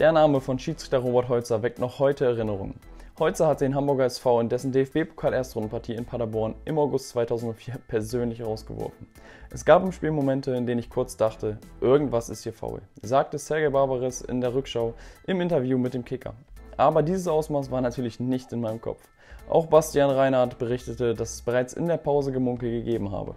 Der Name von Schiedsrichter Robert Holzer weckt noch heute Erinnerungen. Holzer hat den Hamburger SV in dessen DFB-Pokal-Erstrundenpartie in Paderborn im August 2004 persönlich rausgeworfen. Es gab im Spiel Momente, in denen ich kurz dachte, irgendwas ist hier faul, sagte Sergei Barbares in der Rückschau im Interview mit dem Kicker. Aber dieses Ausmaß war natürlich nicht in meinem Kopf. Auch Bastian Reinhardt berichtete, dass es bereits in der Pause Gemunkel gegeben habe.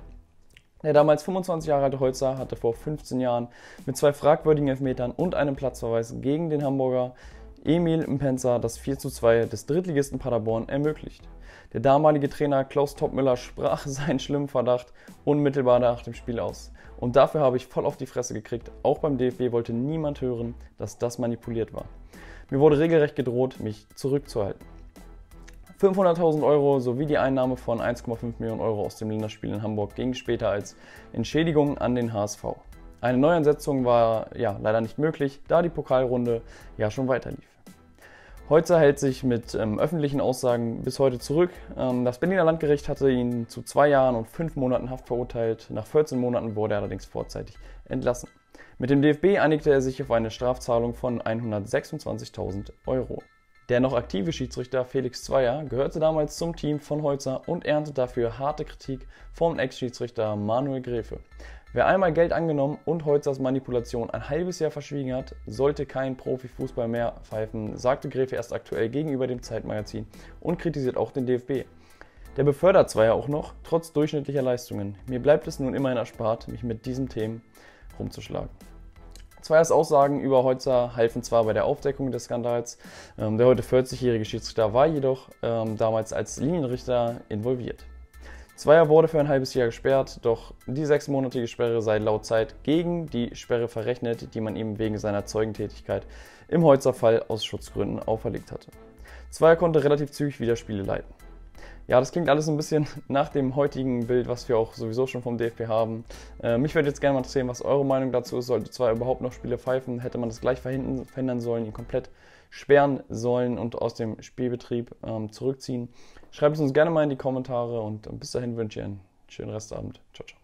Der damals 25 Jahre alte Holzer hatte vor 15 Jahren mit zwei fragwürdigen Elfmetern und einem Platzverweis gegen den Hamburger Emil Mpenza das 4:2 des Drittligisten Paderborn ermöglicht. Der damalige Trainer Klaus Toppmüller sprach seinen schlimmen Verdacht unmittelbar nach dem Spiel aus. Und dafür habe ich voll auf die Fresse gekriegt. Auch beim DFB wollte niemand hören, dass das manipuliert war. Mir wurde regelrecht gedroht, mich zurückzuhalten. 500.000 Euro sowie die Einnahme von 1,5 Millionen Euro aus dem Länderspiel in Hamburg ging später als Entschädigung an den HSV. Eine Neuansetzung war ja leider nicht möglich, da die Pokalrunde ja schon weiterlief. Heute hält sich mit ähm, öffentlichen Aussagen bis heute zurück. Ähm, das Berliner Landgericht hatte ihn zu zwei Jahren und fünf Monaten Haft verurteilt. Nach 14 Monaten wurde er allerdings vorzeitig entlassen. Mit dem DFB einigte er sich auf eine Strafzahlung von 126.000 Euro. Der noch aktive Schiedsrichter Felix Zweier gehörte damals zum Team von Holzer und erntete dafür harte Kritik vom Ex-Schiedsrichter Manuel Gräfe. Wer einmal Geld angenommen und Holzers Manipulation ein halbes Jahr verschwiegen hat, sollte kein Profifußball mehr pfeifen, sagte Gräfe erst aktuell gegenüber dem Zeitmagazin und kritisiert auch den DFB. Der befördert Zweier auch noch, trotz durchschnittlicher Leistungen. Mir bleibt es nun immerhin erspart, mich mit diesen Themen rumzuschlagen. Zweiers Aussagen über Holzer halfen zwar bei der Aufdeckung des Skandals, ähm, der heute 40-jährige Schiedsrichter war jedoch ähm, damals als Linienrichter involviert. Zweier wurde für ein halbes Jahr gesperrt, doch die sechsmonatige Sperre sei laut Zeit gegen die Sperre verrechnet, die man ihm wegen seiner Zeugentätigkeit im Holzer-Fall aus Schutzgründen auferlegt hatte. Zweier konnte relativ zügig wieder Spiele leiten. Ja, das klingt alles ein bisschen nach dem heutigen Bild, was wir auch sowieso schon vom DFB haben. Äh, mich würde jetzt gerne mal interessieren, was eure Meinung dazu ist. Sollte zwar überhaupt noch Spiele pfeifen, hätte man das gleich verhindern sollen, ihn komplett sperren sollen und aus dem Spielbetrieb ähm, zurückziehen. Schreibt es uns gerne mal in die Kommentare und bis dahin wünsche ich einen schönen Restabend. Ciao, ciao.